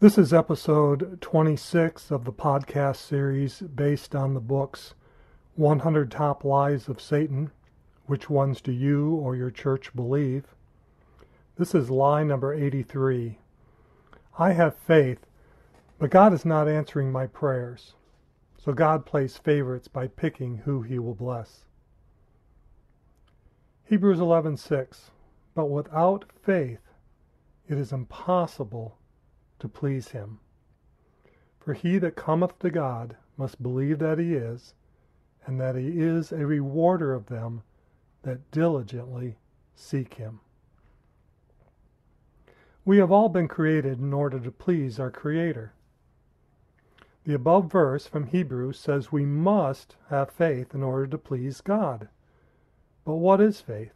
This is episode 26 of the podcast series based on the books 100 Top Lies of Satan, Which Ones Do You or Your Church Believe? This is lie number 83. I have faith, but God is not answering my prayers. So God plays favorites by picking who he will bless. Hebrews 11:6 But without faith it is impossible to please him. For he that cometh to God must believe that he is, and that he is a rewarder of them that diligently seek him. We have all been created in order to please our Creator. The above verse from Hebrews says we must have faith in order to please God. But what is faith?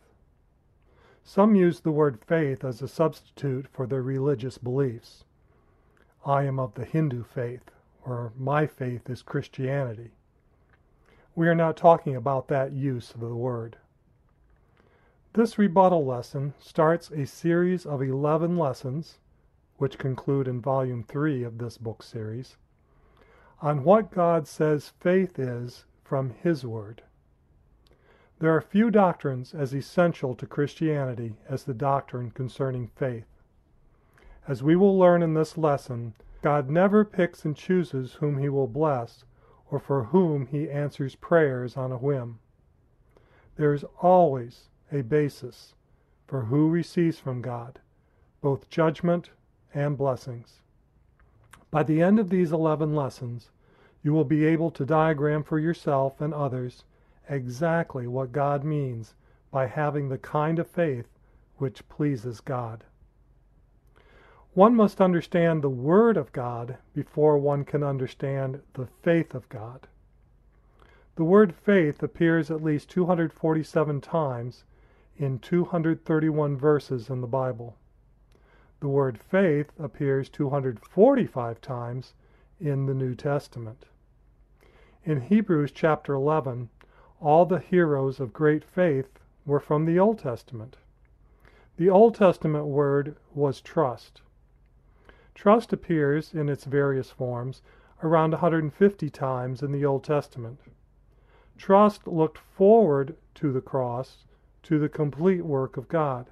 Some use the word faith as a substitute for their religious beliefs. I am of the Hindu faith, or my faith is Christianity. We are not talking about that use of the word. This rebuttal lesson starts a series of 11 lessons, which conclude in volume 3 of this book series, on what God says faith is from His Word. There are few doctrines as essential to Christianity as the doctrine concerning faith. As we will learn in this lesson, God never picks and chooses whom he will bless or for whom he answers prayers on a whim. There is always a basis for who receives from God, both judgment and blessings. By the end of these 11 lessons, you will be able to diagram for yourself and others exactly what God means by having the kind of faith which pleases God. One must understand the Word of God before one can understand the faith of God. The word faith appears at least 247 times in 231 verses in the Bible. The word faith appears 245 times in the New Testament. In Hebrews chapter 11, all the heroes of great faith were from the Old Testament. The Old Testament word was trust. Trust appears in its various forms around 150 times in the Old Testament. Trust looked forward to the cross, to the complete work of God.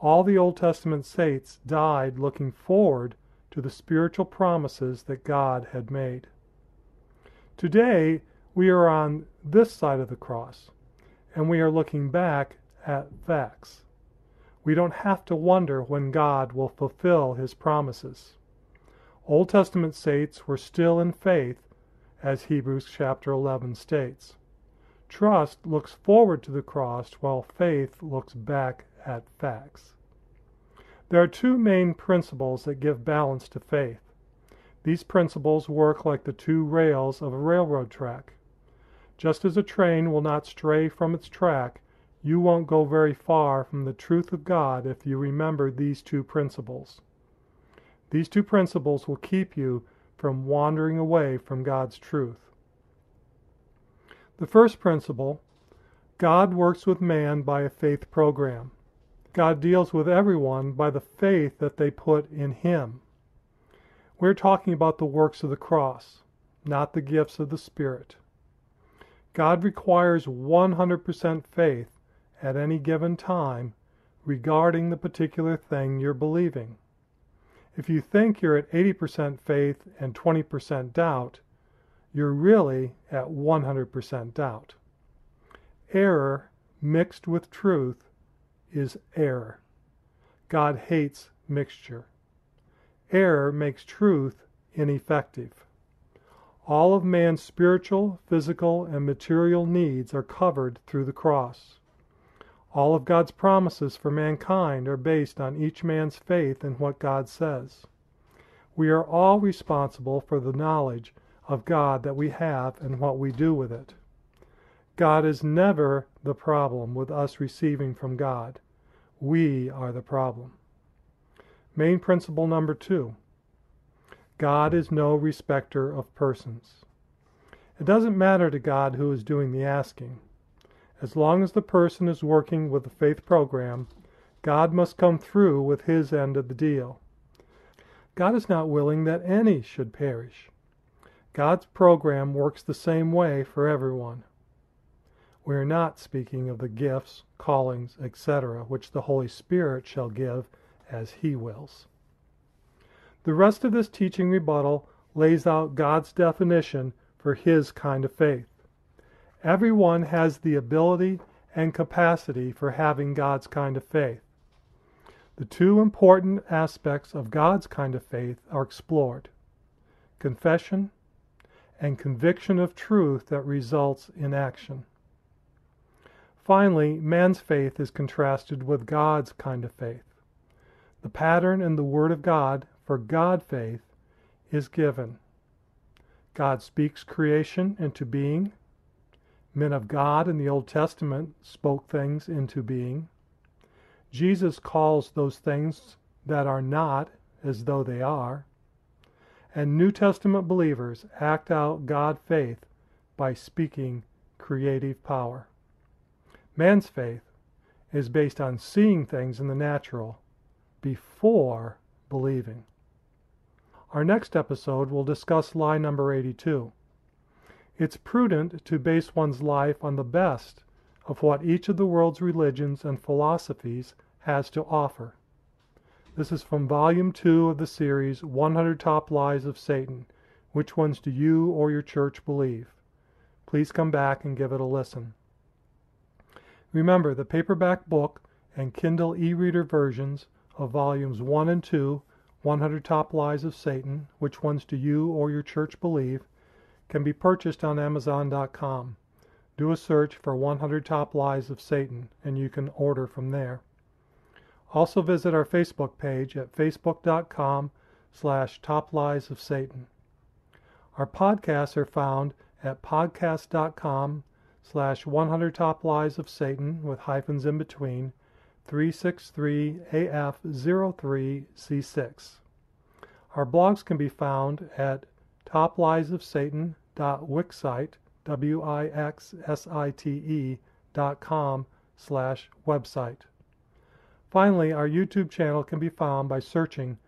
All the Old Testament saints died looking forward to the spiritual promises that God had made. Today, we are on this side of the cross, and we are looking back at facts. We don't have to wonder when God will fulfill his promises. Old Testament saints were still in faith, as Hebrews chapter 11 states. Trust looks forward to the cross while faith looks back at facts. There are two main principles that give balance to faith. These principles work like the two rails of a railroad track. Just as a train will not stray from its track, you won't go very far from the truth of God if you remember these two principles. These two principles will keep you from wandering away from God's truth. The first principle God works with man by a faith program. God deals with everyone by the faith that they put in Him. We're talking about the works of the cross, not the gifts of the Spirit. God requires 100% faith at any given time regarding the particular thing you're believing. If you think you're at 80% faith and 20% doubt, you're really at 100% doubt. Error mixed with truth is error. God hates mixture. Error makes truth ineffective. All of man's spiritual, physical, and material needs are covered through the cross. All of God's promises for mankind are based on each man's faith in what God says. We are all responsible for the knowledge of God that we have and what we do with it. God is never the problem with us receiving from God. We are the problem. Main principle number two God is no respecter of persons. It doesn't matter to God who is doing the asking. As long as the person is working with the faith program, God must come through with his end of the deal. God is not willing that any should perish. God's program works the same way for everyone. We are not speaking of the gifts, callings, etc., which the Holy Spirit shall give as He wills. The rest of this teaching rebuttal lays out God's definition for His kind of faith. Everyone has the ability and capacity for having God's kind of faith. The two important aspects of God's kind of faith are explored confession and conviction of truth that results in action. Finally, man's faith is contrasted with God's kind of faith. The pattern in the Word of God for God faith is given. God speaks creation into being. Men of God in the Old Testament spoke things into being. Jesus calls those things that are not as though they are. And New Testament believers act out God faith by speaking creative power. Man's faith is based on seeing things in the natural before believing. Our next episode will discuss lie number 82. It's prudent to base one's life on the best of what each of the world's religions and philosophies has to offer. This is from Volume 2 of the series 100 Top Lies of Satan. Which ones do you or your church believe? Please come back and give it a listen. Remember, the paperback book and Kindle e reader versions of Volumes 1 and 2, 100 Top Lies of Satan, Which Ones Do You or Your Church Believe, can be purchased on Amazon.com. Do a search for 100 Top Lies of Satan, and you can order from there. Also visit our Facebook page at facebook.com slash topliesofsatan. Our podcasts are found at podcast.com slash 100 top lies of Satan with hyphens in between 363AF03C6. Our blogs can be found at topliesofsatan.wixsite, W-I-X-S-I-T-E dot com slash website. Finally, our YouTube channel can be found by searching